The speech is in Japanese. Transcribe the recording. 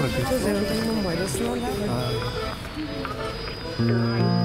Mas para